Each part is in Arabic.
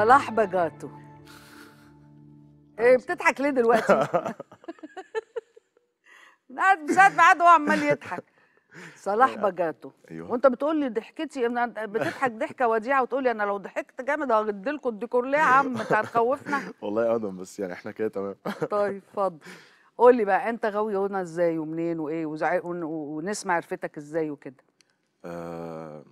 صلاح بجاتو إيه بتضحك ليه دلوقتي؟ قاعد من ساعة ما قعد هو عمال يضحك. صلاح بجاتو أيوه. وأنت بتقول لي ضحكتي بتضحك ضحكة وديعة وتقول لي أنا لو ضحكت جامد هغد لكم الديكور ليه يا عم؟ أنت هتخوفنا. والله آدم بس يعني إحنا كده تمام. طيب اتفضل. قول لي بقى أنت غاوي هنا إزاي ومنين وإيه. ونسمع عرفتك إزاي وكده. آه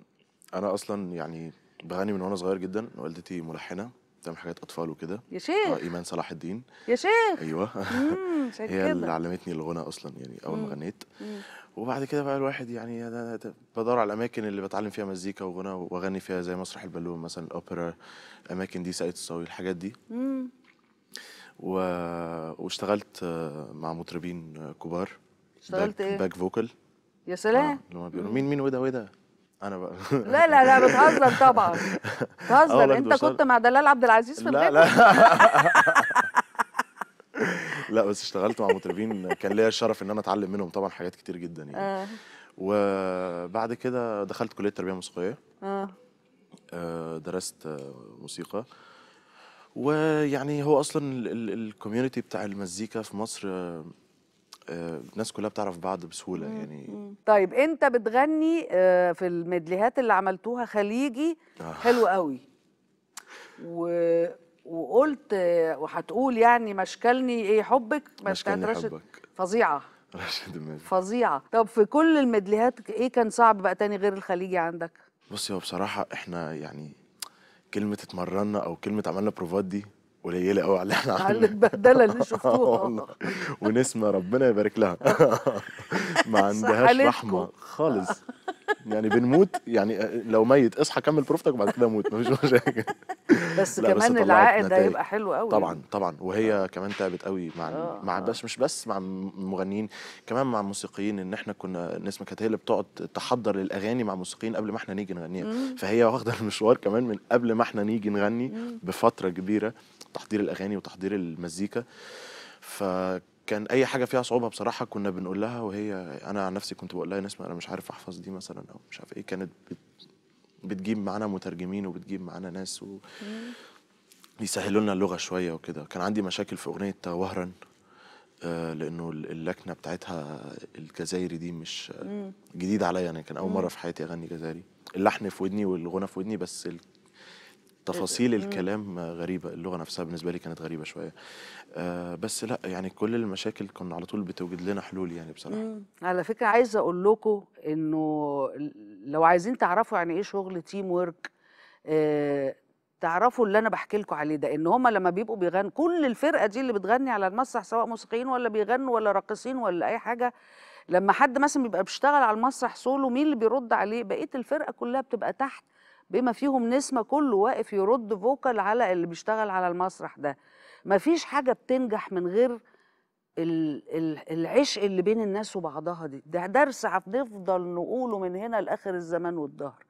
أنا أصلا يعني بغني من وأنا صغير جدا والدتي ملحنة بتعمل حاجات أطفال وكده. يا شيخ. إيمان صلاح الدين. يا شيخ. أيوه. هي اللي علمتني الغنى أصلا يعني أول ما. غنيت. وبعد كده بقى الواحد يعني بدور على الأماكن اللي بتعلم فيها مزيكا وغنى وأغني فيها زي مسرح البالون مثلا الأوبرا الاماكن دي ساقية الصاوي الحاجات دي. مم. و... واشتغلت آه، مع مطربين آه، كبار. اشتغلت back, إيه؟ back vocal. يا سلام. اللي هم بيقولوا مين مين وده وده. أنا بقى لا لا لا بتهزر طبعا. بتهزر. أنت كنت مع دلال عبد العزيز في لا لا. لا بس اشتغلت مع مطربين. كان ليا الشرف إن أنا أتعلم منهم طبعا حاجات كتير جدا يعني. آه. وبعد كده دخلت كلية تربيه موسيقيه آه. آه، درست آه، موسيقى. ويعني هو أصلا ال community بتاع المزيكا في مصر آه، آه، الناس كلها بتعرف بعض بسهولة يعني. طيب انت بتغني آه، في الميدليهات اللي عملتوها خليجي. آه. حلو قوي. و... وقلت آه، وهتقول يعني مشكلني إيه حبك؟ مشكلني راشد حبك. فظيعة. راشد الماجد فظيعة. طب في كل الميدليهات إيه كان صعب بقى تاني غير الخليجي عندك؟ بصي هو بصراحة إحنا يعني كلمة اتمرنا أو كلمة عملنا بروفات دي قليلة قوي على اللي إحنا على البهدله اللي آه شفتوها. ونسمة ربنا يبارك لها. ما عندهاش. رحمة خالص. يعني بنموت يعني لو ميت اصحى كمل بروفتك وبعد كده موت. مفيش مشاكل. بس كمان العائد نتائج. هيبقى حلو قوي طبعا طبعا. وهي كمان تعبت قوي مع آه، مع آه. بس مش بس مع المغنيين كمان مع الموسيقيين. إن إحنا كنا نسمة كانت هي اللي بتقعد تحضر الأغاني مع الموسيقيين قبل ما إحنا نيجي نغنيها. فهي واخدة المشوار كمان من قبل ما إحنا نيجي نغني بفترة كبيرة. تحضير الأغاني وتحضير المزيكا. فكان أي حاجة فيها صعوبة بصراحة كنا بنقول لها وهي أنا عن نفسي كنت بقول لها نسمة أنا مش عارف أحفظ دي مثلا أو مش عارف إيه. كانت بت بتجيب معانا مترجمين وبتجيب معانا ناس و... يسهلوا لنا اللغة شوية وكده. كان عندي مشاكل في أغنية وهرا آه لأنه اللكنة بتاعتها الجزائري دي مش جديدة عليا. أنا كان أول مرة في حياتي أغني جزائري. اللحن في ودني والغنى في ودني بس تفاصيل الكلام غريبة اللغة نفسها بالنسبة لي كانت غريبة شوية. آه بس لا يعني كل المشاكل كنا على طول بتوجد لنا حلول يعني بصراحة. مم. على فكرة عايزة أقول لكم إنه لو عايزين تعرفوا يعني إيه شغل تيم ورك آه تعرفوا اللي أنا بحكي لكم عليه ده إن هما لما بيبقوا بيغنوا كل الفرقة دي اللي بتغني على المسرح سواء موسيقيين ولا بيغنوا ولا راقصين ولا أي حاجة لما حد مثلا بيبقى بيشتغل على المسرح سولو مين اللي بيرد عليه؟ بقية الفرقة كلها بتبقى تحت بما فيهم نسمة كله واقف يرد vocal على اللي بيشتغل على المسرح ده. مفيش حاجة بتنجح من غير ال- ال- العشق اللي بين الناس وبعضها دي. ده درس هنفضل نقوله من هنا لآخر الزمان والدهر.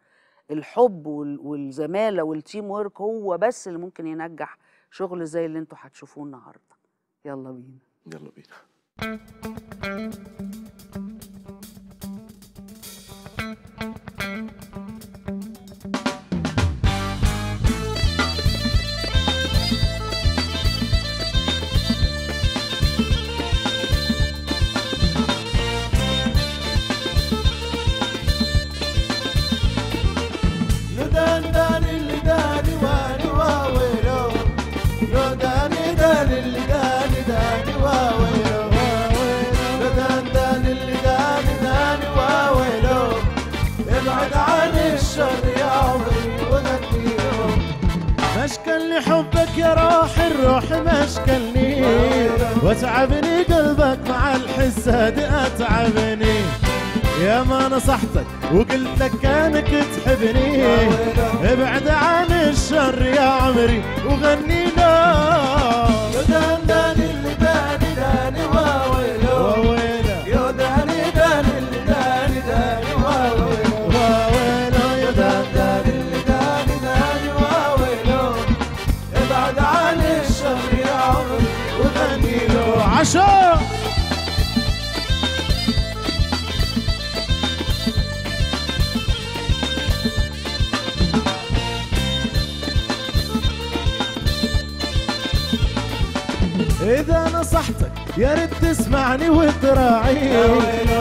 الحب وال- والزمالة وال team work هو بس اللي ممكن ينجح شغل زي اللي أنتوا هتشوفوه النهارده. يلا بينا. يلا بينا. حبك يا روح الروح مشكلني. وتعبني قلبك مع الحساد أتعبني. يا ما نصحتك وقلت لك كأنك تحبني. ابعد عن الشر يا عمري وغني له عاشور إذا نصحتك يا ريت تسمعني وتراعي.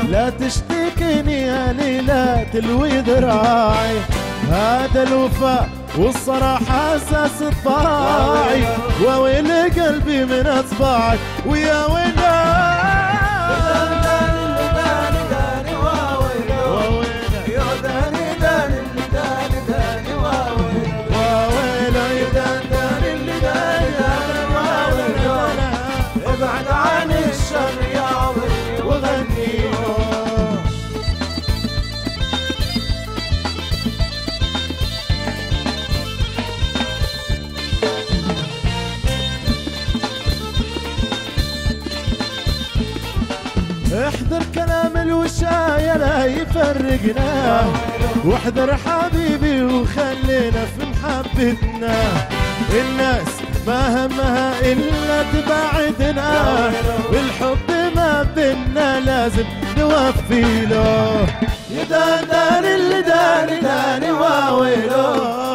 لا تشتكيني يا ليلى تلوي ذراعي. هذا الوفاء والصراحة أساس الطاعي. وويل من أصبعك ويا ويلا احذر كلام الوشاية لا يفرقنا. واحذر حبيبي وخلينا في محبتنا. الناس ما همها إلا تبعدنا. والحب ما بينا لازم نوفي له. يدان اللي داني داني واويله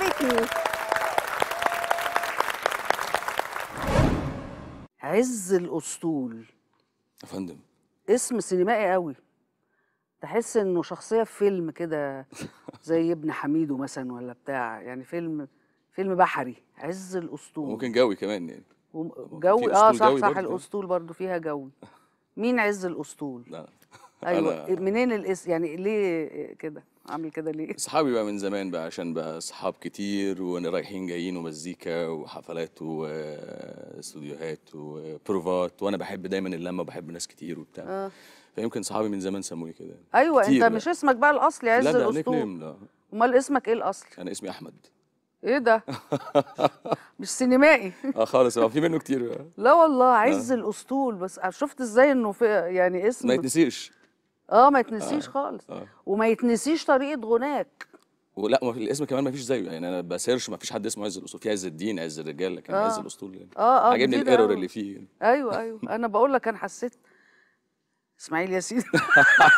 عجبتني عز الأسطول. يا فندم. اسم سينمائي قوي. تحس إنه شخصية في فيلم كده زي ابن حميدو مثلا ولا بتاع يعني فيلم فيلم بحري. عز الأسطول. ممكن جوي كمان يعني. جوي آه صح صح برضه. الأسطول برضو فيها جوي. مين عز الأسطول؟ لا. أيوه أنا- منين الاسم يعني ليه كده؟ عامل كده ليه؟ صحابي بقى من زمان بقى عشان بقى صحاب كتير ورايحين جايين ومزيكا وحفلات واستوديوهات وبروفات وأنا بحب دايما اللمة وبحب ناس كتير وبتاع. آه. فيمكن صحابي من زمان سموني كده. أيوه أنت بقى. مش اسمك بقى الأصلي عز الأسطول. لا. أمال اسمك إيه الأصلي؟ أنا اسمي أحمد. إيه ده؟ مش سينمائي. آه خالص هو في منه كتير بقى. لا والله عز الأسطول بس شفت إزاي إنه في يعني اسم؟ ما يتنسيش. آه ما يتنسيش خالص. آه. وما يتنسيش طريقة غناك. ولا ما في الاسم كمان ما فيش زيه. يعني أنا بسيرش ما فيش حد اسمه عز الأسطول. في عز الدين عز الرجال لكن آه. عز الأسطول يعني. آه آه عجبني الايرور. اللي فيه يعني. أيوه أيوه. أنا بقول لك أنا حسيت. إسماعيل ياسين.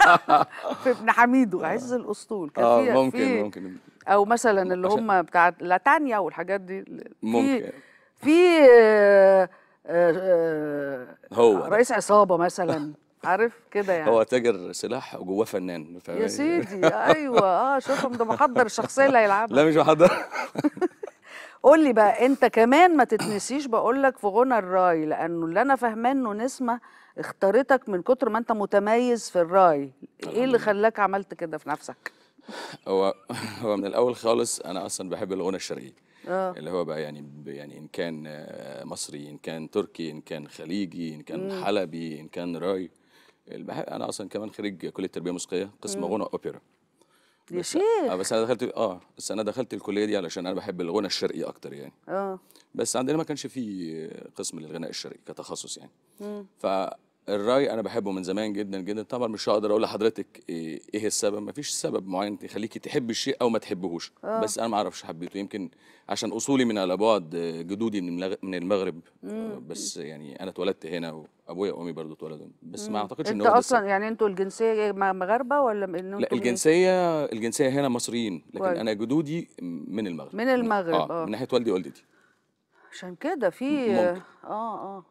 في ابن حميدو عز الأسطول. كان في ممكن في ممكن. أو مثلا اللي هم بتاعت لاتانيا والحاجات دي. ممكن. في آه، آه، آه، هو. رئيس عصابة مثلا. عارف؟ كده يعني. هو تاجر سلاح وجواه فنان يا؟ سيدي أيوه. آه شوفهم ده محضر الشخصية اللي هيلعبها. لا مش محضر. قول لي بقى أنت كمان ما تتنسيش بقول لك في غنى الرأي لأنه اللي أنا فاهماه انه نسمة اختارتك من كتر ما أنت متميز في الرأي. إيه اللي خلاك عملت كده في نفسك؟ هو هو من الأول خالص أنا أصلا بحب الغنى الشرقي. آه. اللي هو بقى يعني يعني إن كان آه، مصري إن كان تركي إن كان خليجي إن كان حلبي إن كان رأي. أنا أصلا كمان خريج كلية تربية موسيقية قسم غنى اوبرا يا آه شيخ! بس أنا دخلت آه بس أنا دخلت الكلية دي علشان أنا بحب الغنى الشرقي أكتر يعني. آه. بس عندنا ما كانش فيه قسم للغناء الشرقي كتخصص يعني. فالراي أنا بحبه من زمان جدا جدا طبعا مش هقدر أقول لحضرتك إيه السبب ما فيش سبب معين يخليكي تحبي الشيء أو ما تحبهوش آه. بس أنا ما أعرفش حبيته يمكن عشان أصولي من على بعد جدودي من من المغرب آه، بس يعني أنا اتولدت هنا وأبويا وأمي برضو اتولدوا بس ما أعتقدش إن أنت هو ده أصلا السبب. يعني أنتوا الجنسية مغاربة ولا أنتوا لا؟ الجنسية الجنسية هنا مصريين لكن كويس. أنا جدودي من المغرب من المغرب، آه آه. من ناحية والدي ووالدتي عشان كده في. آه آه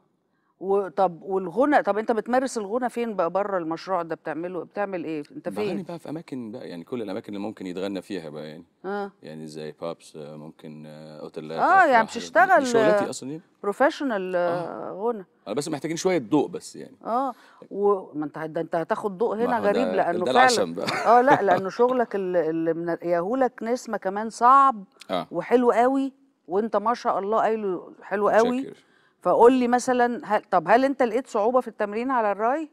وطب والغنى طب أنت بتمارس الغنى فين بقى بره المشروع ده؟ بتعمله بتعمل إيه؟ أنت بغني فين؟ بقى في أماكن بقى يعني كل الأماكن اللي ممكن يتغنى فيها بقى يعني. آه. يعني زي بابس آه، ممكن آه، أوتيلات آه، يعني بتشتغل، دي شغلتي آه، أصلا يعني. بروفيشنال غنى. أنا بس محتاجين شوية ضوء بس يعني. آه. وما أنت ده أنت هتاخد ضوء هنا غريب لأنه ده فعلا العشم بقى. آه لا لأنه شغلك اللي, منقيهولك نسمة كمان صعب آه. وحلو قوي وأنت ما شاء الله قايله حلو قوي. متشكر. فقول لي مثلا هل طب هل أنت لقيت صعوبة في التمرين على الراي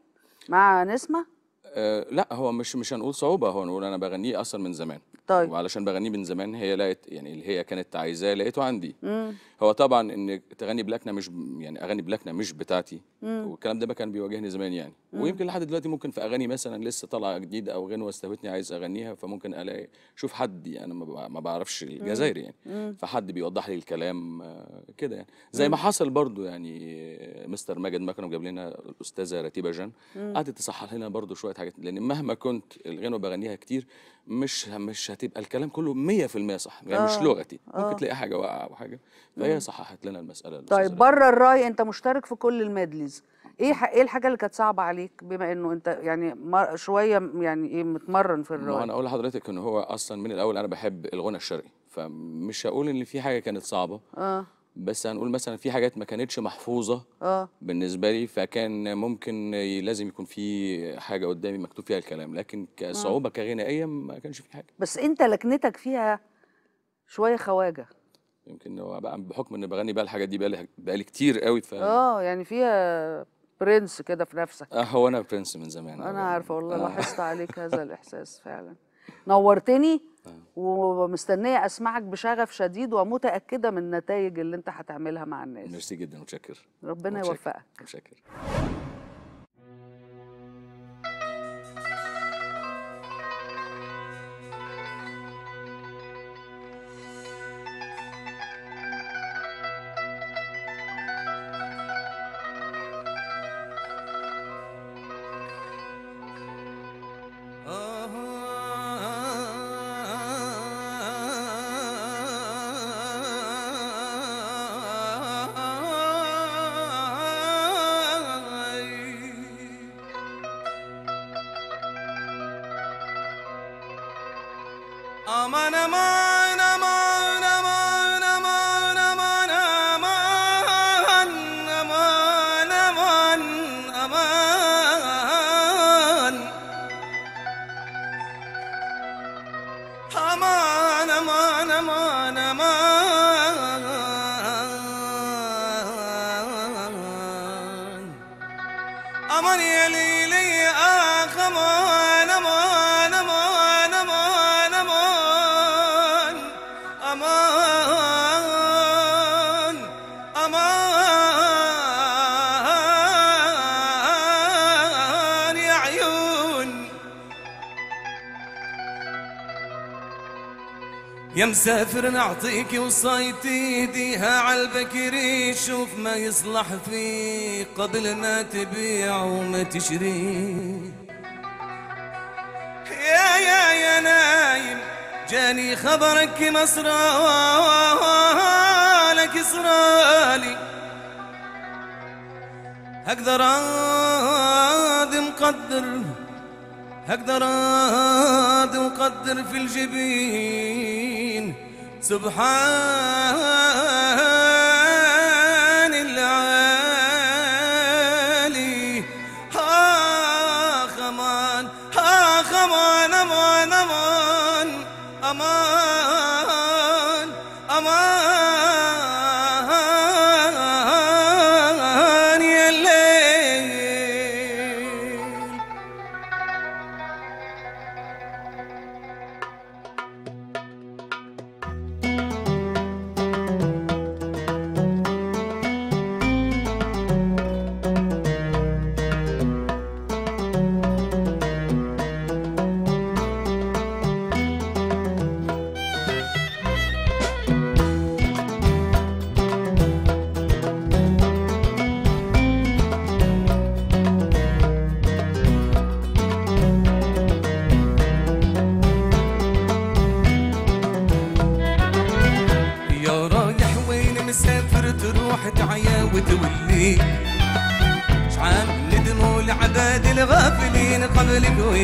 مع نسمة؟ آه لا هو مش مش هنقول صعوبة هو نقول أنا بغنيه أصلا من زمان. طيب. وعلشان بغنيه من زمان هي لقت يعني اللي هي كانت عايزاه لقيته عندي. امم هو طبعا إن تغني بلاكنا مش يعني اغاني بلاكنا مش بتاعتي. والكلام ده بقى كان بيواجهني زمان يعني. ويمكن لحد دلوقتي ممكن في أغاني مثلا لسه طالعة جديدة أو غنوة استهوتني عايز أغنيها فممكن ألاقي شوف حد يعني ما بع- ما بعرفش الجزائري يعني. فحد بيوضح لي الكلام آه، كده يعني. زي ما حصل برضو يعني آه، مستر ماجد ما كانوا جاب لنا الأستاذة رتيبة جان. قعدت تصحح لنا برضو شوية حاجات لأن مهما كنت الغنوة بغنيها كتير مش مش هتبقى الكلام كله 100% صح. يعني مش آه، لغتي. آه. ممكن تلاقي حاجة واقعة أو حاجة. فهي صححت لنا المسألة طيب بره الرأي أنت مشترك في كل الميدليز إيه. إيه الحاجة اللي كانت صعبة عليك؟ بما إنه أنت يعني. شوية يعني إيه متمرن في الرأي. أنا أقول لحضرتك إن هو أصلا من الأول أنا بحب الغنى الشرقي. فمش هقول إن في حاجة كانت صعبة. آه. بس هنقول مثلا في حاجات ما كانتش محفوظة آه. بالنسبة لي فكان ممكن لازم يكون في حاجة قدامي مكتوب فيها الكلام لكن كصعوبة كغنائية ما كانش في حاجة. بس انت لكنتك فيها شوية خواجة. يمكن بقى بحكم ان بغني بقى الحاجات دي بقالي بقالي كتير قوي ف آه يعني فيها برنس كده في نفسك. آه هو أنا برنس من زمان. أنا عارفة والله آه. لاحظت عليك هذا الإحساس فعلا. نورتني ومستنية أسمعك بشغف شديد ومتأكدة من النتائج اللي أنت هتعملها مع الناس. ميرسي جدا متشكر. ربنا. يوفقك. متشكر. अमनम يا مسافر نعطيك وصايتي ايديها عالبكري شوف ما يصلح فيك قبل ما تبيع وما تشري. يا يا يا نايم جاني خبرك مسرالك اسرالي أقدر اراضي مقدر أقدر اراضي مقدر في الجبين. سبحان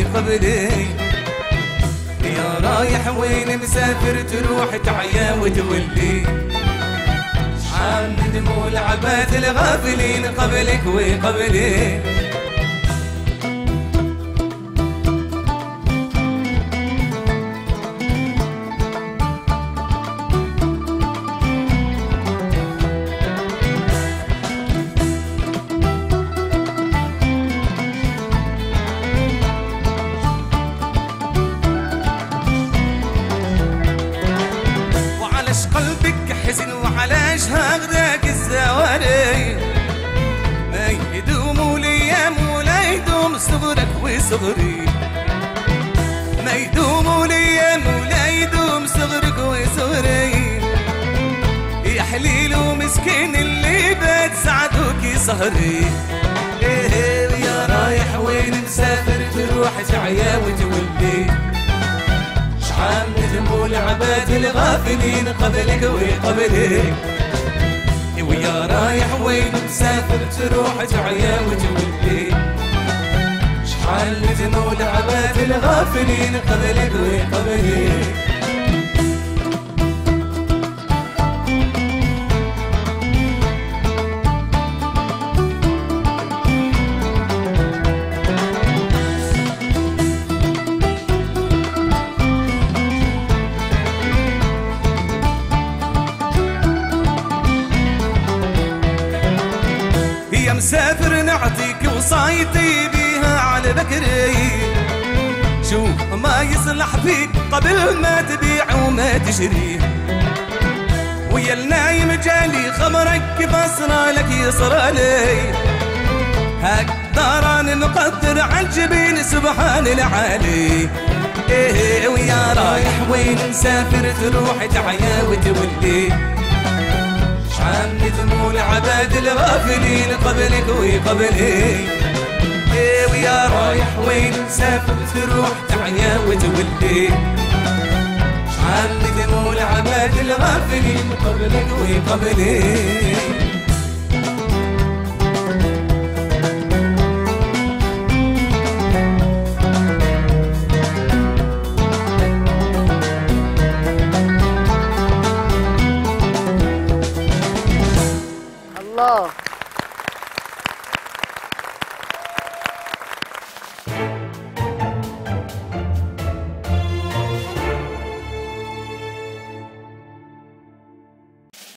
قبلك وقبلي يا رايح وين مسافر تروح تعيا وتولي. شعال ندموا العباد الغافلين قبلك وقبلي. صغري. ما يدوم الأيام ولا يدوم صغرك وصغري يا حليل ومسكين اللي بات سعدوك صهري. إيه يا رايح وين مسافر تروح تعيا وتولي. شحال ندموا العباد الغافلين قبلك وقبلك ويا رايح وين مسافر تروح تعيا وتولي. شحال ندموا العباد الغافلين قبلك وقبلك ما يصلح فيك قبل ما تبيع وما تشري ويا النايم جالي خبرك يسرى لي هاك داران مقدر عالجبين سبحان العالي. إيه ويا رايح وين مسافر تروح تعيا وتولي. شحال ندموا العباد الغافلين قبلك وقبلي. ويا رايح وين مسافر تروح تعيا وتولي شحال ندموا العباد الغافلين قبلك وقبلي